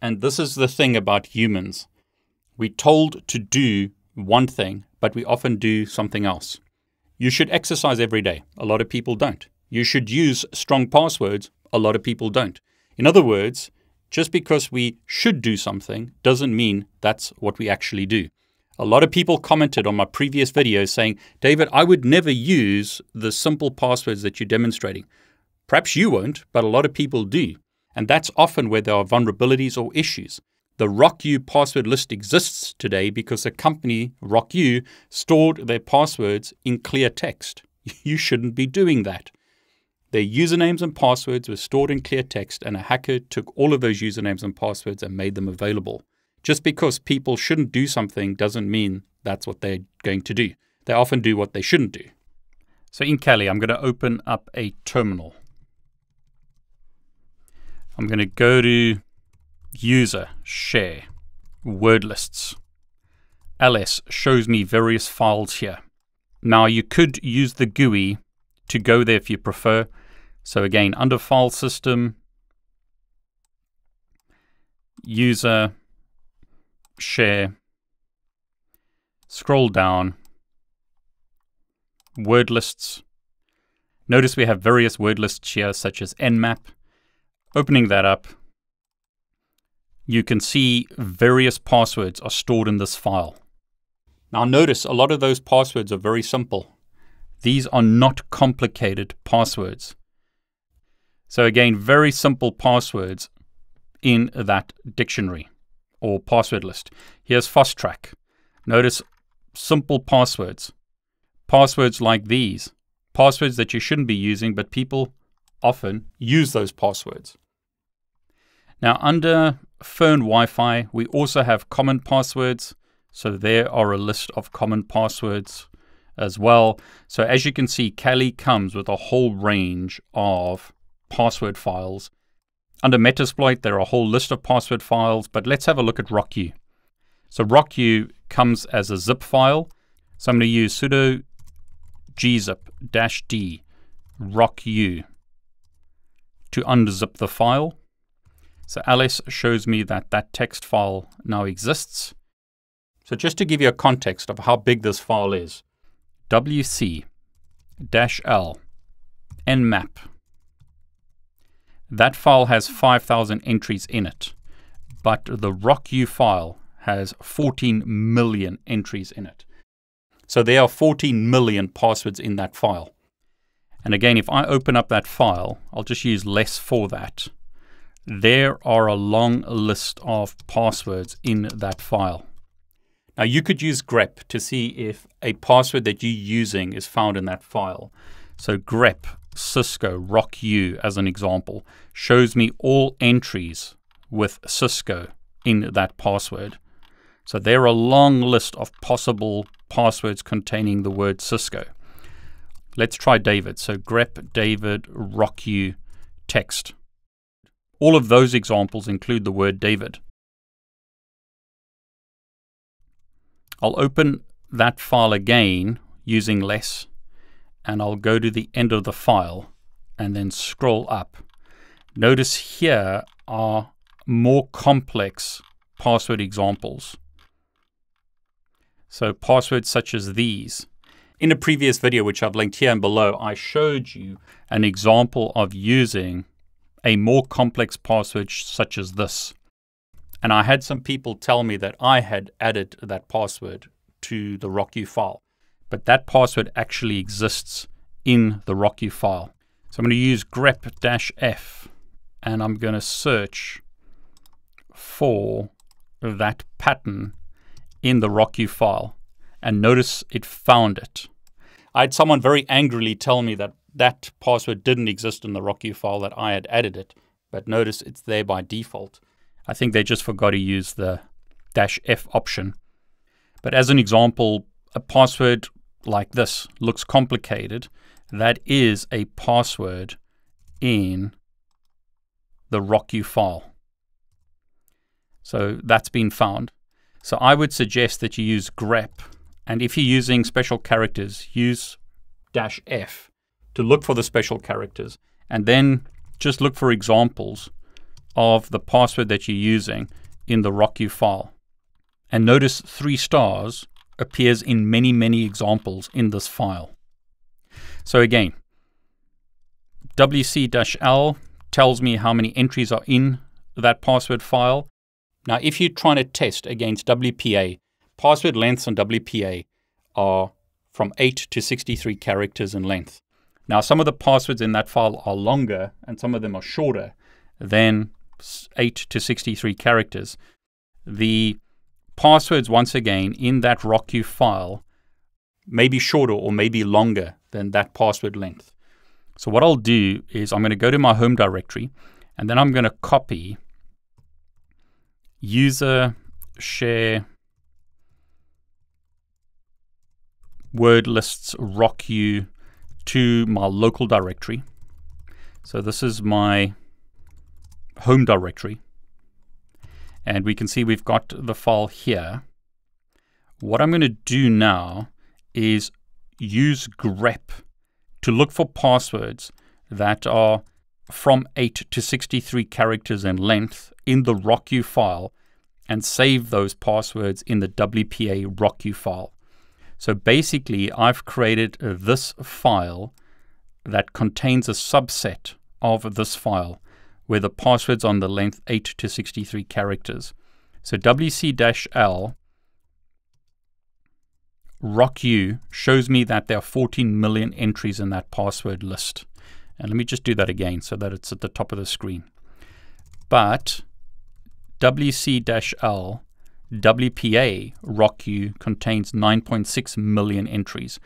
And this is the thing about humans. We're told to do one thing, but we often do something else. You should exercise every day. A lot of people don't. You should use strong passwords. A lot of people don't. In other words, just because we should do something doesn't mean that's what we actually do. A lot of people commented on my previous video saying, David, I would never use the simple passwords that you're demonstrating. Perhaps you won't, but a lot of people do. And that's often where there are vulnerabilities or issues. The RockYou password list exists today because the company, RockYou, stored their passwords in clear text. You shouldn't be doing that. Their usernames and passwords were stored in clear text, and a hacker took all of those usernames and passwords and made them available. Just because people shouldn't do something doesn't mean that's what they're going to do. They often do what they shouldn't do. So in Kali, I'm going to open up a terminal. I'm going to go to user, share, word lists. ls shows me various files here. Now you could use the GUI to go there if you prefer. So again, under file system, user, share, scroll down, word lists. Notice we have various word lists here, such as nmap, Opening that up, you can see various passwords are stored in this file. Now notice a lot of those passwords are very simple. These are not complicated passwords. So again, very simple passwords in that dictionary or password list. Here's FastTrack. Notice simple passwords. Passwords like these. Passwords that you shouldn't be using, but people often use those passwords. Now under fern Wi-Fi, we also have common passwords. So there are a list of common passwords as well. So as you can see, Kali comes with a whole range of password files. Under Metasploit, there are a whole list of password files, but let's have a look at RockYou. So RockYou comes as a zip file. So I'm going to use sudo gzip-d rockyou to unzip the file. So ls shows me that that text file now exists. So just to give you a context of how big this file is, wc-l nmap. That file has 5,000 entries in it, but the RockYou file has 14 million entries in it. So there are 14 million passwords in that file. And again, if I open up that file, I'll just use less for that there are a long list of passwords in that file. Now you could use grep to see if a password that you're using is found in that file. So grep Cisco RockYou as an example shows me all entries with Cisco in that password. So there are a long list of possible passwords containing the word Cisco. Let's try David. So grep David RockYou text. All of those examples include the word David. I'll open that file again using less, and I'll go to the end of the file and then scroll up. Notice here are more complex password examples. So passwords such as these. In a previous video, which I've linked here and below, I showed you an example of using a more complex password such as this. And I had some people tell me that I had added that password to the RockYou file, but that password actually exists in the RockYou file. So I'm going to use grep-f and I'm going to search for that pattern in the RockYou file and notice it found it. I had someone very angrily tell me that that password didn't exist in the RockYou file that I had added it, but notice it's there by default. I think they just forgot to use the dash F option. But as an example, a password like this looks complicated. That is a password in the RockYou file. So that's been found. So I would suggest that you use grep. And if you're using special characters, use dash F to look for the special characters and then just look for examples of the password that you're using in the RockYou file. And notice three stars appears in many, many examples in this file. So again, wc-l tells me how many entries are in that password file. Now, if you're trying to test against WPA, password lengths on WPA are from 8 to 63 characters in length. Now, some of the passwords in that file are longer and some of them are shorter than 8 to 63 characters. The passwords, once again, in that RockYou file may be shorter or may be longer than that password length. So what I'll do is I'm going to go to my home directory and then I'm going to copy user share word lists RockYou to my local directory. So this is my home directory. And we can see we've got the file here. What I'm going to do now is use grep to look for passwords that are from 8 to 63 characters in length in the RockYou file and save those passwords in the WPA RockYou file. So basically, I've created this file that contains a subset of this file where the password's on the length 8 to 63 characters. So wc-l RockYou shows me that there are 14 million entries in that password list. And let me just do that again so that it's at the top of the screen. But wc-l WPA RockYou contains 9.6 million entries.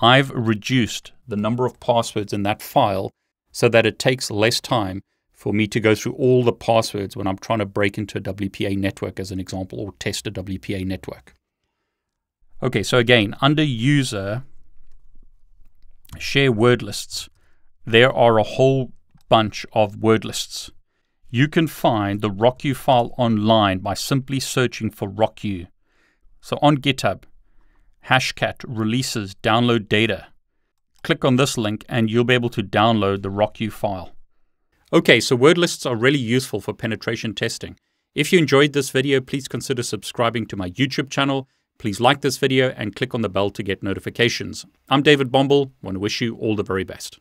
I've reduced the number of passwords in that file so that it takes less time for me to go through all the passwords when I'm trying to break into a WPA network, as an example, or test a WPA network. Okay, so again, under user, share word lists, there are a whole bunch of word lists. You can find the RockYou file online by simply searching for RockYou. So on GitHub, Hashcat releases download data. Click on this link and you'll be able to download the RockYou file. Okay, so word lists are really useful for penetration testing. If you enjoyed this video, please consider subscribing to my YouTube channel. Please like this video and click on the bell to get notifications. I'm David Bombal. I want to wish you all the very best.